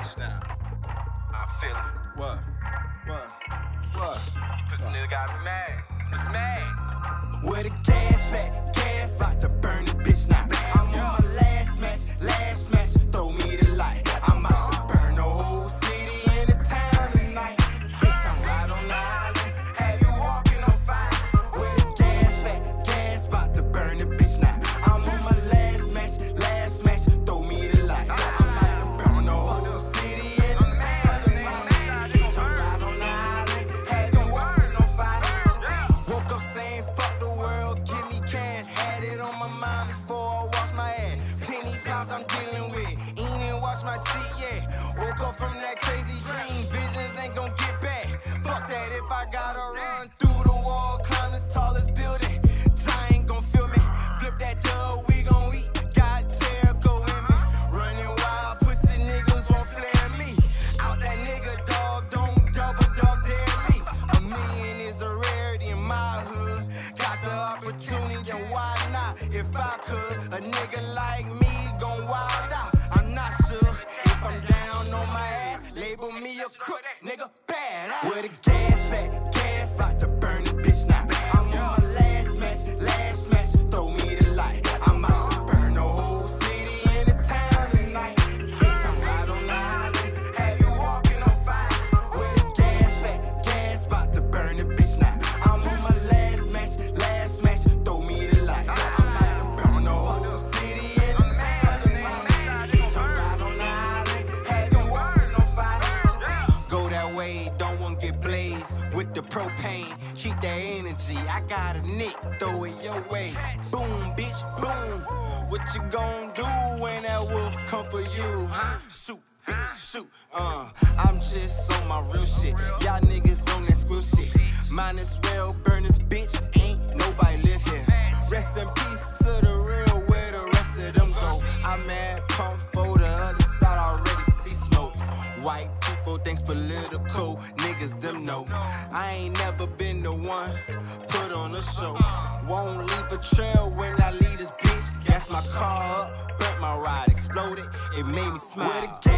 bitch down. I feel it. What? What? What? This nigga got me mad. I'm just mad. Where the gas? Times I'm dealing with, ain't even wash my teeth yet. Woke up from that crazy dream, visions ain't gon' get back. Fuck that if I gotta If I could, a nigga like me gon' wild out. I'm not sure if I'm down on my ass. Label me a crook, nigga bad. Where the gas blazed with the propane. Keep that energy. I got a nick, throw it your way. Boom, bitch, boom. What you gon' do when that wolf come for you, huh? Bitch, Shoot, uh, I'm just on my real shit. Y'all niggas on that squill shit. Might as well burn this bitch. Political, niggas them know. I ain't never been the one put on a show. Won't leave a trail when I leave this bitch. Gas my car up, burnt my ride, exploded. It made me smile.